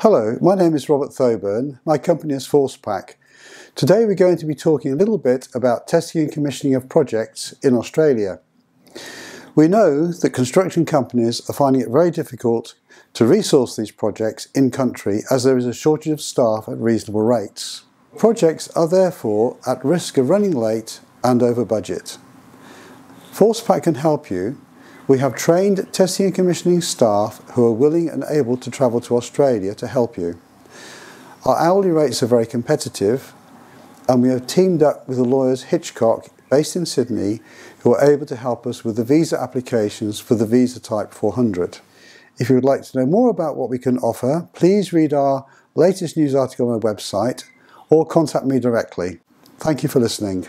Hello, my name is Robert Thoburn. My company is Forsspac. Today we're going to be talking a little bit about testing and commissioning of projects in Australia. We know that construction companies are finding it very difficult to resource these projects in country as there is a shortage of staff at reasonable rates. Projects are therefore at risk of running late and over budget. Forsspac can help you we have trained testing and commissioning staff who are willing and able to travel to Australia to help you. Our hourly rates are very competitive and we have teamed up with the lawyers Hitchcock based in Sydney who are able to help us with the visa applications for the visa type 400. If you would like to know more about what we can offer, please read our latest news article on our website or contact me directly. Thank you for listening.